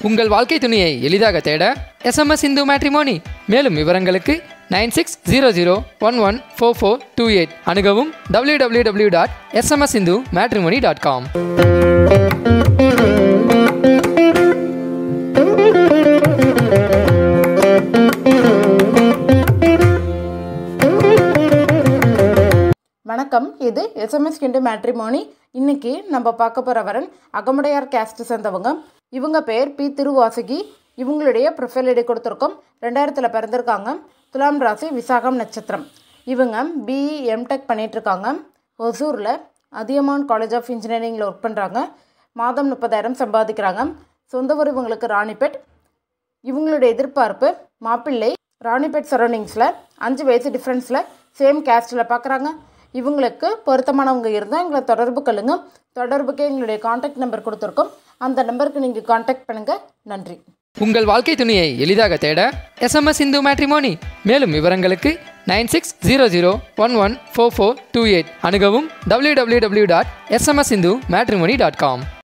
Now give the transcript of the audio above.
உங்கள் வாழ்க்கை துணையை எளிதாக தேட எஸ்எம்எஸ் இந்து மேட்ரிமோனி மேலும் விவரங்களுக்கு nine six zero zero one one four four two eight அணுகவும் W W W dot SMS Hindu matrimony dot com வணக்கம். இது எஸ்எம்எஸ் கிண்டு மேட்ரிமோனி. இன்னைக்கு நம்ம பார்க்க போகிற வரன் அகமுடையார் கேஸ்ட் சேர்ந்தவங்க. இவங்க பேர் பி திருவாசகி. இவங்களுடைய ப்ரொஃபைல் ஐடி கொடுத்துருக்கோம். ரெண்டாயிரத்தில் பிறந்திருக்காங்க. துலாம் ராசி விசாகம் நட்சத்திரம். இவங்க பிஇ எம்டெக் பண்ணிகிட்ருக்காங்க ஒசூரில் அதியமான் காலேஜ் ஆஃப் இன்ஜினியரிங்கில் ஒர்க் பண்ணுறாங்க மாதம் முப்பதாயிரம் சம்பாதிக்கிறாங்க. சொந்த ஊர் இவங்களுக்கு ராணிப்பேட். இவங்களுடைய எதிர்பார்ப்பு மாப்பிள்ளை ராணிப்பேட் சரௌண்டிங்ஸில் அஞ்சு வயசு டிஃப்ரென்ஸில் சேம் கேஸ்டில் பார்க்குறாங்க இவங்களுக்கு பொருத்தமானவங்க இருந்தால் எங்களை தொடர்பு கொள்ளுங்க. தொடர்புக்கு எங்களுடைய காண்டாக்ட் நம்பர் கொடுத்துருக்கோம். அந்த நம்பருக்கு நீங்கள் காண்டாக்ட் பண்ணுங்கள் நன்றி. உங்கள் வாழ்க்கை துணையை எளிதாக தேட எஸ்எம்எஸ் இந்து மேட்ரிமோனி மேலும் விவரங்களுக்கு nine six zero zero one one four four two eight அணுகவும் W W W dot SMS Hindu matrimony dot com